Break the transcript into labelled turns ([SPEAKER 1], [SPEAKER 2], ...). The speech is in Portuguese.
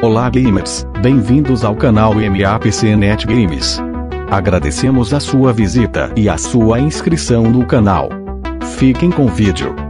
[SPEAKER 1] Olá gamers, bem-vindos ao canal MAPCNet Games. Agradecemos a sua visita e a sua inscrição no canal. Fiquem com o vídeo.